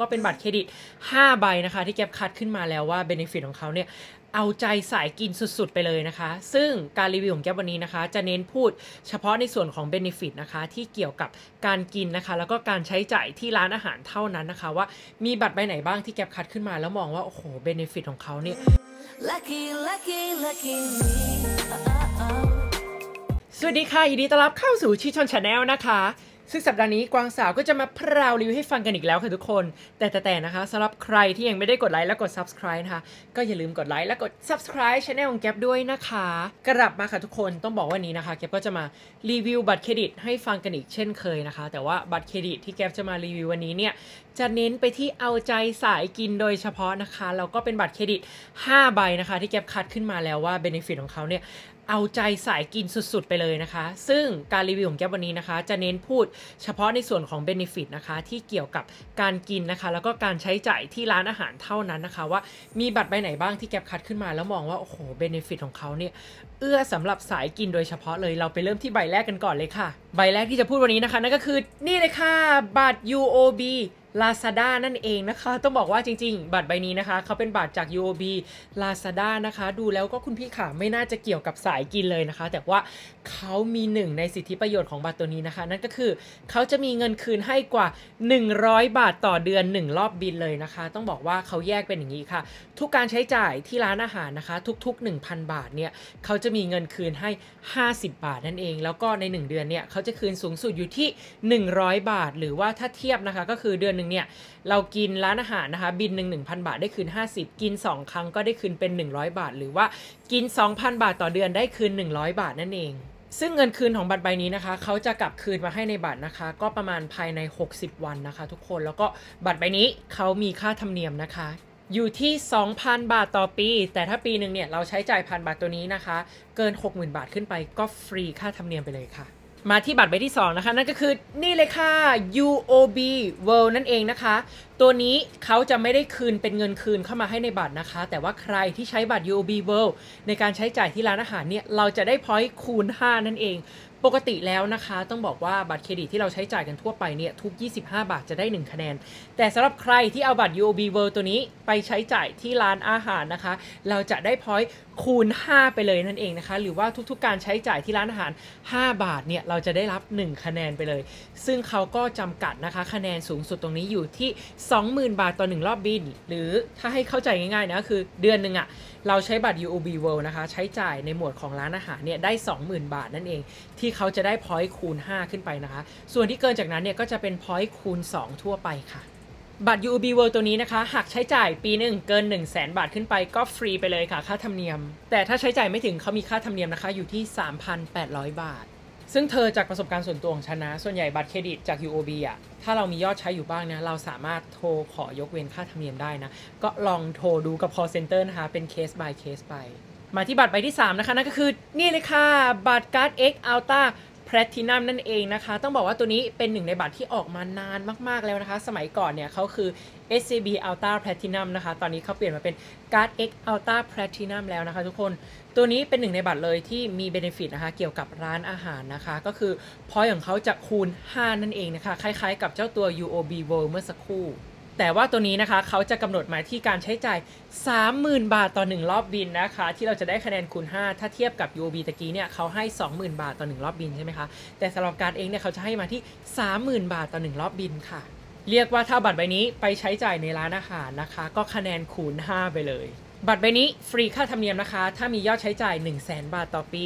ก็เป็นบัตรเครดิต 5 ใบนะคะ ที่แก๊ปคัดขึ้นมาแล้วว่า Benefit ของเขาเนี่ยเอาใจสายกินสุดๆ ไปเลยนะคะ ซึ่งการรีวิวของแก๊ปวันนี้นะคะ จะเน้นพูดเฉพาะในส่วนของ Benefit นะคะ ที่เกี่ยวกับการกินนะคะ แล้วก็การใช้จ่ายที่ร้านอาหารเท่านั้นนะคะ ว่ามีบัตรใบไหนบ้างที่แก๊ปคัดขึ้นมาแล้วมองว่า โอ้โห Benefit ของเขาเนี่ย Lucky, lucky, lucky me. Oh, oh. สวัสดีค่ะยินดีต้อนรับเข้าสู่ชิชอน Channel นะคะ ซึ่งสัปดาห์นี้กวางสาวก็จะมาพราวรีวิวให้ฟังกันอีกแล้วค่ะทุกคนแต่แต่แต่นะคะสำหรับใครที่ยังไม่ได้กดไลค์และกด subscribe นะคะ ก็อย่าลืมกดไลค์และกด subscribe Channel ของแก๊ปด้วยนะคะ กลับมาค่ะทุกคนต้องบอกว่านี้นะคะแก๊ปก็จะมารีวิวบัตรเครดิตให้ฟังกันอีกเช่นเคยนะคะ แต่ว่าบัตรเครดิตที่แก๊ปจะมารีวิววันนี้เนี่ย จะเน้นไปที่เอาใจสายกินโดยเฉพาะนะคะ แล้วก็เป็นบัตรเครดิต 5 ใบนะคะ ที่แก๊ปคัดขึ้นมาแล้วว่า Benefit ของเขาเนี่ยเอาใจสายกินสุดๆ ไปเลยนะคะ ซึ่งการรีวิวของแก๊ปวันนี้นะคะ จะเน้นพูดเฉพาะในส่วนของ Benefit นะคะ ที่เกี่ยวกับการกินนะคะ แล้วก็การใช้จ่ายที่ร้านอาหารเท่านั้นนะคะ ว่ามีบัตรใบไหนบ้างที่แก๊ปคัดขึ้นมาแล้วมองว่า โอ้โห Benefit ของเขาเนี่ยเอื้อสำหรับสายกินโดยเฉพาะเลยเราไปเริ่มที่ใบแรกกันก่อนเลยค่ะ ใบแรกที่จะพูดวันนี้นะคะนั่นก็คือนี่เลยค่ะบัตร UOB Lazada นั่นเองนะคะ ต้องบอกว่าจริงๆ บัตรใบนี้นะคะเขาเป็นบัตรจาก UOB Lazada นะคะ ดูแล้วก็คุณพี่ขาไม่น่าจะเกี่ยวกับสายกินเลยนะคะ แต่ว่าเขามีหนึ่งในสิทธิประโยชน์ของบัตรตัวนี้นะคะ นั่นก็คือเขาจะมีเงินคืนให้กว่า 100 บาทต่อเดือน 1 รอบบินเลยนะคะ ต้องบอกว่าเขาแยกเป็นอย่างนี้ค่ะ ทุกการใช้จ่ายที่ร้านอาหารนะคะ ทุก ๆ 1,000 บาทเนี่ยเขาจะมีเงินคืนให้ 50 บาทนั่นเอง แล้วก็ใน 1 เดือนเนี่ยเขาจะคืนสูงสุดอยู่ที่ 100 บาท หรือว่าถ้าเทียบนะคะก็คือเดือนหนึ่งเนี่ยเรากินร้านอาหารนะคะบินหนึ่ง1,000บาทได้คืน 50 กิน 2 ครั้งก็ได้คืนเป็น 100 บาท หรือว่ากิน 2,000 บาทต่อเดือนได้คืน 100 บาทนั่นเองซึ่งเงินคืนของบัตรใบนี้นะคะ เขาจะกลับคืนมาให้ในบัตรนะคะ ก็ประมาณภายใน 60 วันนะคะ ทุกคนแล้วก็บัตรใบนี้เขามีค่าธรรมเนียมนะคะ อยู่ที่ 2,000 บาทต่อปี แต่ถ้าปีหนึ่งเนี่ยเราใช้จ่ายผ่านบัตรตัวนี้นะคะ เกิน 60,000 บาทขึ้นไปก็ฟรีค่าธรรมเนียมไปเลยค่ะ มาที่บัตรใบที่ 2 นะคะ นั่นก็คือนี่เลยค่ะ UOB World นั่นเองนะคะ ตัวนี้เขาจะไม่ได้คืนเป็นเงินคืนเข้ามาให้ในบัตรนะคะ แต่ว่าใครที่ใช้บัตร UOB World ในการใช้จ่ายที่ร้านอาหารเนี่ย เราจะได้ point คูณ 5 นั่นเอง ปกติแล้วนะคะ ต้องบอกว่าบัตรเครดิตที่เราใช้จ่ายกันทั่วไปเนี่ยทุก 25 บาทจะได้ 1 คะแนน แต่สำหรับใครที่เอาบัตร UOB World ตัวนี้ไปใช้จ่ายที่ร้านอาหารนะคะ เราจะได้ pointคูณ 5 ไปเลยนั่นเองนะคะ หรือว่าทุกๆ การใช้จ่ายที่ร้านอาหาร 5 บาทเนี่ยเราจะได้รับ 1 คะแนนไปเลย ซึ่งเขาก็จำกัดนะคะคะแนนสูงสุดตรงนี้อยู่ที่20,000 บาทต่อ1รอบบิน หรือถ้าให้เข้าใจง่ายๆนะคือเดือนหนึ่งอะเราใช้บัตร UOB World นะคะ ใช้จ่ายในหมวดของร้านอาหารเนี่ยได้ 20,000 บาทนั่นเอง ที่เขาจะได้ point คูณ 5 ขึ้นไปนะคะ ส่วนที่เกินจากนั้นเนี่ยก็จะเป็น point คูณ 2 ทั่วไปค่ะ บัตร UOB World ตัวนี้นะคะ หากใช้จ่ายปีหนึ่งเกิน 100,000 บาทขึ้นไปก็ฟรีไปเลยค่ะ ค่าธรรมเนียม แต่ถ้าใช้จ่ายไม่ถึงเขามีค่าธรรมเนียมนะคะอยู่ที่ 3,800 บาท ซึ่งเธอจากประสบการณ์ส่วนตัวของฉันนะ ส่วนใหญ่บัตรเครดิตจาก UOB อะ ถ้าเรามียอดใช้อยู่บ้างเนี่ยเราสามารถโทรขอยกเว้นค่าธรรมเนียมได้นะ ก็ลองโทรดูกับ call center นะคะ เป็น case by case ไป มาที่บัตรใบที่ 3 นะคะ นั่นก็คือ นี่เลยค่ะ บัตรการ์ด X Ultra Platinum นั่นเองนะคะ ต้องบอกว่าตัวนี้เป็นหนึ่งในบัตรที่ออกมานานมากๆแล้วนะคะ สมัยก่อนเนี่ยเขาคือ SCB Ultra Platinum นะคะ ตอนนี้เขาเปลี่ยนมาเป็น Card X Ultra Platinum แล้วนะคะทุกคน ตัวนี้เป็นหนึ่งในบัตรเลยที่มี Benefit นะคะ เกี่ยวกับร้านอาหารนะคะ ก็คือ point ของเขาจะคูณ 5 นั่นเองนะคะ คล้ายๆ กับเจ้าตัว UOB World เมื่อสักครู่ แต่ว่าตัวนี้นะคะเขาจะกำหนดมาที่การใช้จ่าย 30,000 บาทต่อ 1 รอบบินนะคะ ที่เราจะได้คะแนนคูณ 5 ถ้าเทียบกับ UOB ตะกี้เนี่ยเขาให้ 20,000 บาทต่อ 1 รอบบินใช่ไหมคะ แต่สำหรับการเองเนี่ยเขาจะให้มาที่ 30,000 บาทต่อ 1 รอบบินค่ะ เรียกว่าถ้าบัตรใบนี้ไปใช้จ่ายในร้านอาหารนะคะ ก็คะแนนคูณ 5 ไปเลยบัตรใบนี้ฟรีค่าธรรมเนียมนะคะ ถ้ามียอดใช้จ่าย 1 0 0 0 0แบาทต่อปี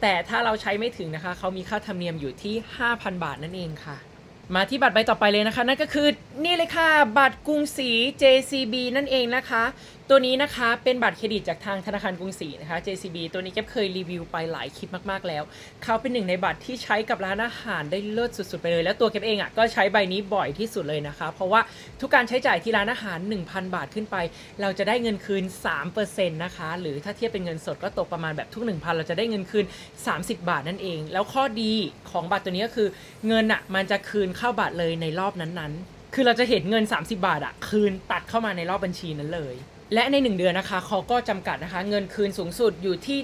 แต่ถ้าเราใช้ไม่ถึงนะคะ เขามีค่าธรรมเนียมอยู่ที่ 5,000 บาทนั่นเองค่ะ มาที่บัตรใบต่อไปเลยนะคะ นั่นก็คือนี่เลยค่ะ บัตรกรุงศรี JCB นั่นเองนะคะตัวนี้นะคะเป็นบัตรเครดิตจากทางธนาคารกรุงศรีนะคะ JCB ตัวนี้เก็บเคยรีวิวไปหลายคลิปมากๆแล้ว เขาเป็นหนึ่งในบัตรที่ใช้กับร้านอาหารได้เลิศสุดๆไปเลย แล้วตัวเก็บเองอะก็ใช้ใบนี้บ่อยที่สุดเลยนะคะ เพราะว่าทุกการใช้จ่ายที่ร้านอาหาร 1,000 บาทขึ้นไป เราจะได้เงินคืน 3%นะคะ หรือถ้าเทียบเป็นเงินสดก็ตกประมาณแบบทุก 1,000 เราจะได้เงินคืน 30 บาทนั่นเอง แล้วข้อดีของบัตรตัวนี้ก็คือเงินอะมันจะคืนเข้าบัตรเลยในรอบนั้นๆ คือเราจะเห็นเงิน 30 บาทอะคืนตัดเข้ามาในรอบบัญชีนั้นเลย และใน 1 เดือนนะคะเขาก็จำกัดนะคะ เงินคืนสูงสุดอยู่ที่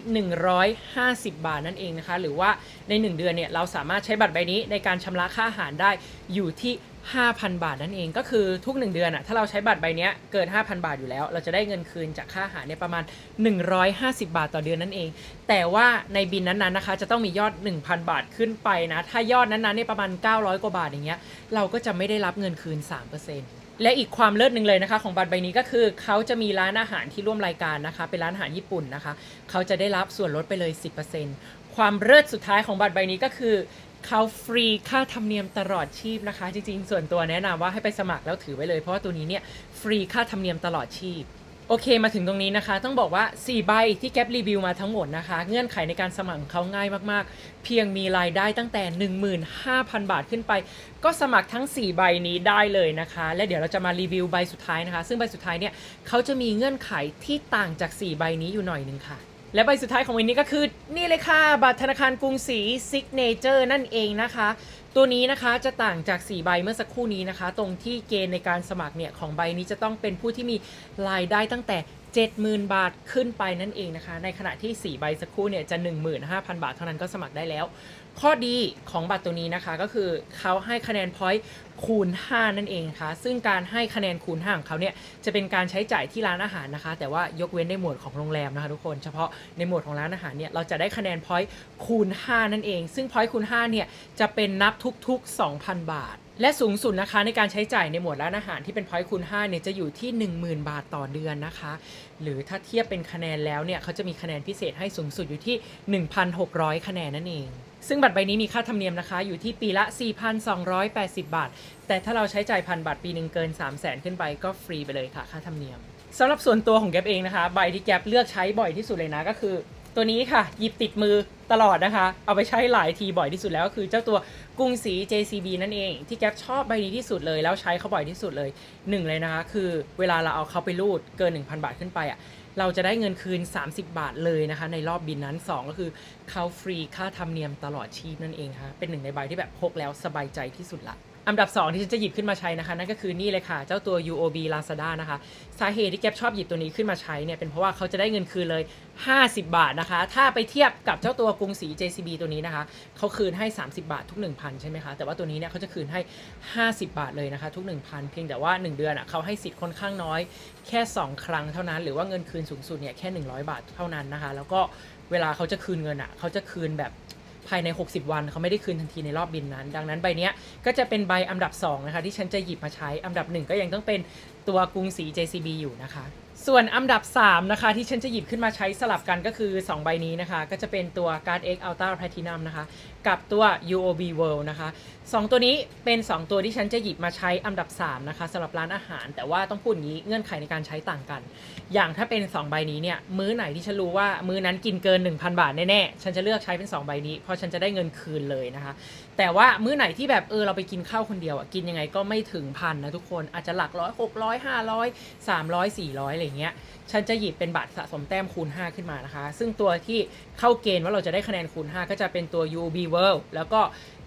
150 บาทนั่นเองนะคะ หรือว่าใน 1 เดือนเนี่ยเราสามารถใช้บัตรใบนี้ในการชำระค่าอาหารได้อยู่ที่ 5,000 บาทนั่นเอง ก็คือทุก 1 เดือนอะถ้าเราใช้บัตรใบนี้เกิน 5,000 บาทอยู่แล้ว เราจะได้เงินคืนจากค่าอาหารเนี่ยประมาณ 150 บาทต่อเดือนนั่นเอง แต่ว่าในบินนั้นๆนะคะ จะต้องมียอด 1,000 บาทขึ้นไปนะ ถ้ายอดนั้นๆเนี่ยประมาณ 900 กว่าบาทอย่างเงี้ยเราก็จะไม่ได้รับเงินคืน 3% และอีกความเลิศหนึ่งเลยนะคะ ของบัตรใบนี้ก็คือเขาจะมีร้านอาหารที่ร่วมรายการนะคะ เป็นร้านอาหารญี่ปุ่นนะคะ เขาจะได้รับส่วนลดไปเลย 10%ความเลิศสุดท้ายของบัตรใบนี้ก็คือเขาฟรีค่าธรรมเนียมตลอดชีพนะคะ จริงๆ ส่วนตัวแนะนำว่าให้ไปสมัครแล้วถือไว้เลย เพราะว่าตัวนี้เนี่ยฟรีค่าธรรมเนียมตลอดชีพ โอเคมาถึงตรงนี้นะคะ ต้องบอกว่า 4 ใบที่แก๊ปรีวิวมาทั้งหมดนะคะ เงื่อนไขในการสมัครของเขาง่ายมากๆ เพียงมีรายได้ตั้งแต่ 15,000 บาทขึ้นไป ก็สมัครทั้ง 4 ใบนี้ได้เลยนะคะ และเดี๋ยวเราจะมารีวิวใบสุดท้ายนะคะ ซึ่งใบสุดท้ายเนี่ยเขาจะมีเงื่อนไขที่ต่างจาก 4 ใบนี้อยู่หน่อยนึงค่ะและใบสุดท้ายของวันนี้ก็คือ นี่เลยค่ะ บัตรธนาคารกรุงศรี Signature นั่นเองนะคะ ตัวนี้นะคะจะต่างจาก 4 ใบเมื่อสักครู่นี้นะคะ ตรงที่เกณฑ์ในการสมัครเนี่ยของใบนี้จะต้องเป็นผู้ที่มีรายได้ตั้งแต่70,000 บาทขึ้นไปนั่นเองนะคะ ในขณะที่ 4 ใบสักครู่เนี่ยจะ 15,000 บาทเท่านั้นก็สมัครได้แล้ว ข้อดีของบัตรตัวนี้นะคะก็คือเขาให้คะแนน pointคูณ 5 นั่นเองค่ะ ซึ่งการให้คะแนนคูณ 5 ของเขาเนี่ยจะเป็นการใช้จ่ายที่ร้านอาหารนะคะ แต่ว่ายกเว้นในหมวดของโรงแรมนะคะทุกคน เฉพาะในหมวดของร้านอาหารเนี่ยเราจะได้คะแนน point คูณ 5 นั่นเอง ซึ่ง point คูณ 5 เนี่ยจะเป็นนับทุก ๆ 2,000 บาท และสูงสุดนะคะในการใช้จ่ายในหมวดร้านอาหารที่เป็น point คูณ5เนี่ยจะอยู่ที่ 10,000 บาทต่อเดือนนะคะ หรือถ้าเทียบเป็นคะแนนแล้วเนี่ยเขาจะมีคะแนนพิเศษให้สูงสุดอยู่ที่ 1,600 คะแนนนั่นเอง ซึ่งบัตรใบนี้มีค่าธรรมเนียมนะคะ อยู่ที่ปีละ 4,280 บาท แต่ถ้าเราใช้จ่ายพันบัตรปีหนึ่งเกิน 3 0 0แสนขึ้นไปก็ฟรีไปเลยค่ะค่าธรรมเนียมสำหรับส่วนตัวของแก๊ปเองนะคะ ใบที่แก๊ปเลือกใช้บ่อยที่สุดเลยนะก็คือ ตัวนี้ค่ะ หยิบติดมือตลอดนะคะ เอาไปใช้หลายทีบ่อยที่สุดแล้วก็คือเจ้าตัวกรุงศรี JCB นั่นเอง ที่แก๊ปชอบใบนี้ที่สุดเลย แล้วใช้เขาบ่อยที่สุดเลยหนึ่งเลยนะคะคือเวลาเราเอาเขาไปรูดเกิน 1,000 บาทขึ้นไปอะเราจะได้เงินคืน 30 บาทเลยนะคะ ในรอบบินนั้น 2 ก็คือเขาฟรีค่าธรรมเนียมตลอดชีพนั่นเองค่ะเป็นหนึ่งในใบที่แบบพกแล้วสบายใจที่สุดละ อันดับ 2 ที่ฉันจะหยิบขึ้นมาใช้นะคะ นั่นก็คือนี่เลยค่ะ เจ้าตัว UOB Lazada นะคะ สาเหตุที่แก๊ปชอบหยิบตัวนี้ขึ้นมาใช้เนี่ย เป็นเพราะว่าเขาจะได้เงินคืนเลย 50 บาทนะคะ ถ้าไปเทียบกับเจ้าตัวกรุงศรี JCB ตัวนี้นะคะ เขาคืนให้ 30 บาททุก 1,000 ใช่ไหมคะ แต่ว่าตัวนี้เนี่ยเขาจะคืนให้ 50 บาทเลยนะคะ ทุก 1,000 เพียงแต่ว่า 1 เดือนอะเขาให้สิทธิ์ค่อนข้างน้อยแค่ 2 ครั้งเท่านั้น หรือว่าเงินคืนสูงสุดเนี่ยแค่ 100 บาทเท่านั้นนะคะ แล้วก็เวลาเขาจะคืนเงินอะเขาจะคืนแบบ ภายใน 60 วันเขาไม่ได้คืนทันทีในรอบบินนั้น ดังนั้นใบนี้ก็จะเป็นใบอันดับ2นะคะที่ฉันจะหยิบมาใช้อันดับ 1 ก็ยังต้องเป็นตัวกรุงศรี JCB อยู่นะคะ ส่วนอันดับ 3 นะคะ ที่ฉันจะหยิบขึ้นมาใช้สลับกันก็คือ 2 ใบนี้นะคะ ก็จะเป็นตัว Card X Ultra Platinum นะคะ กับตัว UOB World นะคะ 2 ตัวนี้เป็น 2 ตัวที่ฉันจะหยิบมาใช้อันดับ 3 นะคะสำหรับร้านอาหาร แต่ว่าต้องพูดอย่างนี้เงื่อนไขในการใช้ต่างกัน อย่างถ้าเป็น 2 ใบนี้เนี่ย มื้อไหนที่ฉันรู้ว่ามื้อนั้นกินเกิน 1,000 บาทแน่ๆ ฉันจะเลือกใช้เป็น 2 ใบนี้ เพราะฉันจะได้เงินคืนเลยนะคะ แต่ว่ามื้อไหนที่แบบเออเราไปกินข้าวคนเดียวอะกินยังไงก็ไม่ถึงพันนะทุกคนอาจจะหลักร้อยหกร้อยห้าร้อยสามร้อยสี่ร้อยอะไรเงี้ยฉันจะหยิบเป็นบัตรสะสมแต้มคูณ 5 ขึ้นมานะคะ ซึ่งตัวที่เข้าเกณฑ์ว่าเราจะได้คะแนนคูณ 5 ก็จะเป็นตัว UB World แล้วก็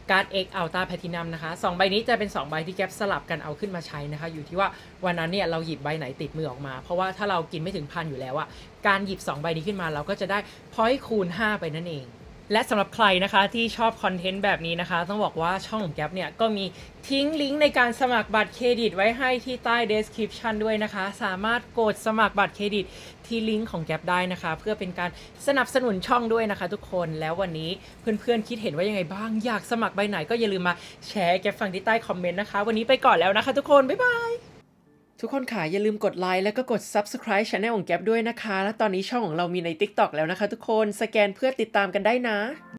Card X Ultra Platinum นะคะ2ใบนี้จะเป็น 2 ใบที่แก๊ปสลับกันเอาขึ้นมาใช้นะคะ อยู่ที่ว่าวันนั้นเนี่ยเราหยิบใบไหนติดมือออกมา เพราะว่าถ้าเรากินไม่ถึงพันอยู่แล้วอะการหยิบ 2 ใบนี้ขึ้นมาเราก็จะได้ point คูณ 5 ไปนั่นเอง และสำหรับใครนะคะที่ชอบคอนเทนต์แบบนี้นะคะ ต้องบอกว่าช่องของแก๊ปเนี่ยก็มีทิ้งลิงก์ในการสมัครบัตรเครดิตไว้ให้ที่ใต้ description ด้วยนะคะ สามารถกดสมัครบัตรเครดิตที่ลิงก์ของแก๊ปได้นะคะ เพื่อเป็นการสนับสนุนช่องด้วยนะคะ ทุกคนแล้ววันนี้เพื่อนๆคิดเห็นว่ายังไงบ้าง อยากสมัครใบไหนก็อย่าลืมมาแชร์แก๊ปฟังที่ใต้คอมเมนต์นะคะ วันนี้ไปก่อนแล้วนะคะ ทุกคนบ๊ายบาย ทุกคนค่ะอย่าลืมกดไลค์แล้วก็กด Subscribe Channel ของแก๊ปด้วยนะคะ และตอนนี้ช่องของเรามีใน TikTok แล้วนะคะทุกคนสแกนเพื่อติดตามกันได้นะ